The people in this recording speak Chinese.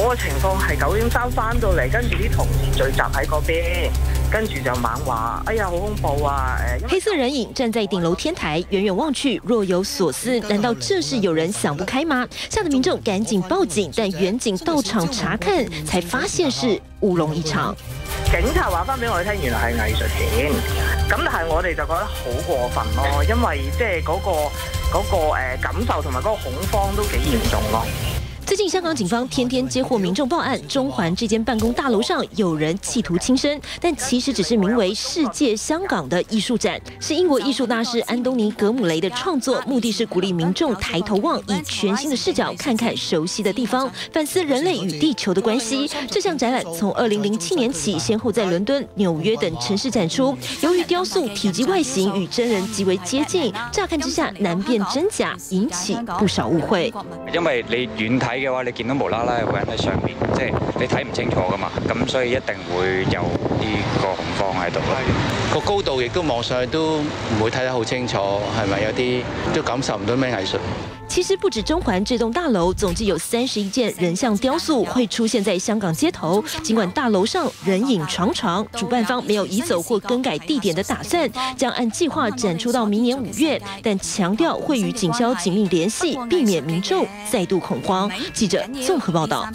嗰個情況係九點三翻到嚟，跟住啲同事聚集喺嗰邊，跟住就猛話：哎呀，好恐怖啊！誒，黑色人影站在顶楼天台，远远望去若有所思。难道这是有人想不开吗？吓得民众赶紧报警，但远警到场查看，才发现是乌龙一场。警察話翻俾我哋聽，原來係藝術片。咁但係我哋就覺得好過分咯，因為即係嗰個嗰個感受同埋嗰個恐慌都幾嚴重咯。最近香港警方天天接获民众报案，中环这间办公大楼上有人企图轻生，但其实只是名为“世界香港”的艺术展，是英国艺术大师安东尼·格姆雷的创作，目的是鼓励民众抬头望，以全新的视角看看熟悉的地方，反思人类与地球的关系。这项展览从2007年起，先后在伦敦、纽约等城市展出。由于雕塑体积外形与真人极为接近，乍看之下难辨真假，引起不少误会。因为你远睇。嘅話，你見到無啦啦有個人喺上面，即係你睇唔清楚噶嘛，咁所以一定會有呢個恐慌喺度。個高度亦都望上去都唔會睇得好清楚，係咪有啲都感受唔到咩藝術？其实不止中环这栋大楼，总计有三十一件人像雕塑会出现在香港街头。尽管大楼上人影幢幢，主办方没有移走或更改地点的打算，将按计划展出到明年五月，但强调会与警消紧密联系，避免民众再度恐慌。记者综合报道。